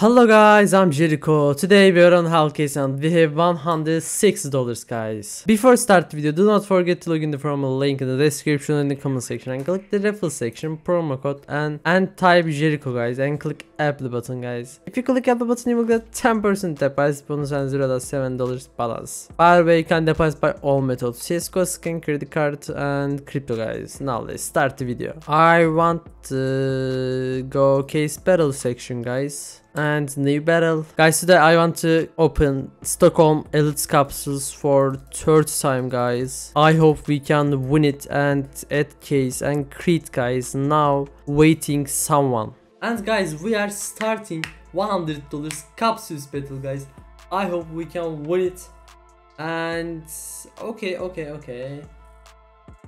Hello guys, I'm Jeriko. Today we are on Hellcase and we have 106 dollars guys. Before start the video, do not forget to log in the promo link in the description in the comment section and click the referral section, promo code and and type Jeriko guys and click apply button guys. If you click apply button you will get 10% deposit bonus and 0.7 dollars balance. By the way, you can deposit by all methods, CSGO, skin, credit card and crypto guys. Now let's start the video. I want to go case battle section guys and new battle. Guys, today I want to open Stockholm Elite capsules for third time, guys. I hope we can win it and add case and create, guys. Now waiting someone. And guys, we are starting $100 capsules battle, guys. I hope we can win it. And okay, okay, okay.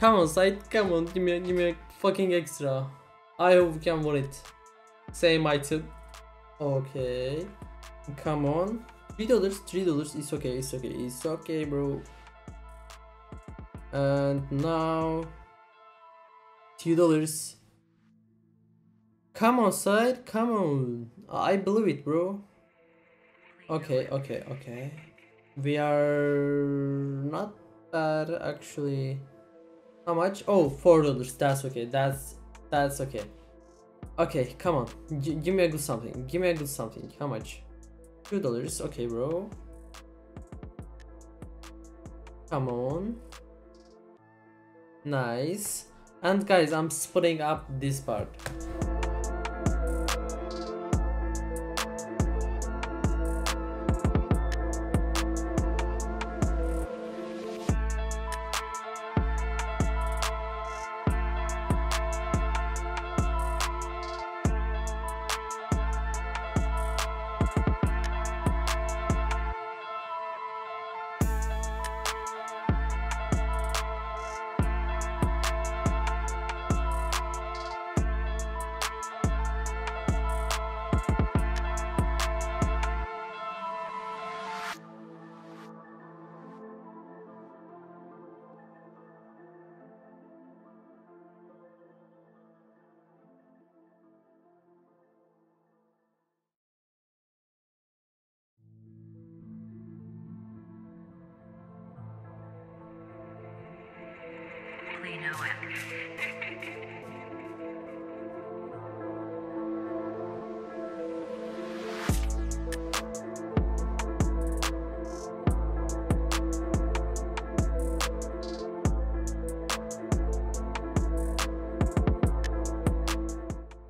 Come on, side. Come on, give me, give me a fucking extra. I hope we can win it. Same item. Okay. Come on. Three dollars, three dollars. It's okay, it's okay, it's okay, bro. And now two dollars. Come on, side. Come on. I believe it, bro. Okay, okay, okay. We are not bad actually. How much? Oh, four dollars. That's okay. That's that's okay. Okay, come on. G give me a good something. Give me a good something. How much? Two dollars. Okay, bro. Come on. Nice. And guys, I'm splitting up this part.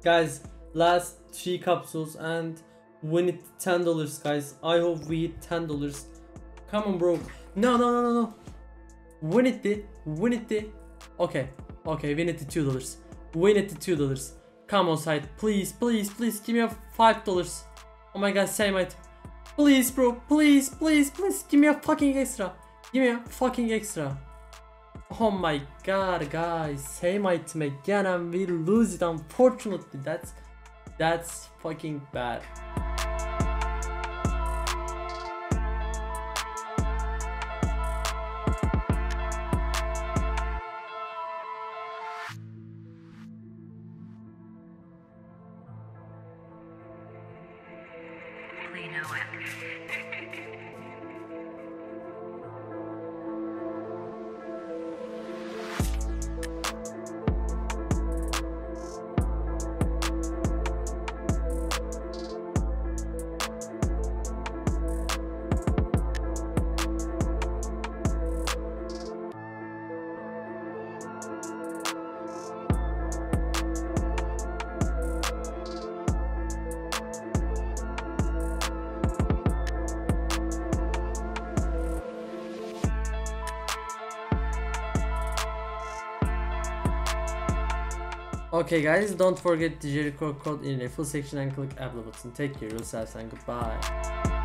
Guys, last three capsules and win it ten dollars, guys. I hope we hit ten dollars. Come on, bro. No, no, no, no, no. Win it, win it. Okay, okay, win it to two dollars. Win it to two dollars. Come on, side, please, please, please, give me a five dollars. Oh my god, same item. Please, bro, please, please, please, give me a fucking extra. Give me a fucking extra. Oh my god, guys, same item again and we lose it unfortunately. That's that's fucking bad. Know it. Okay guys, don't forget the Jeriko code in the full section and click apply button. Take care yourselves and goodbye.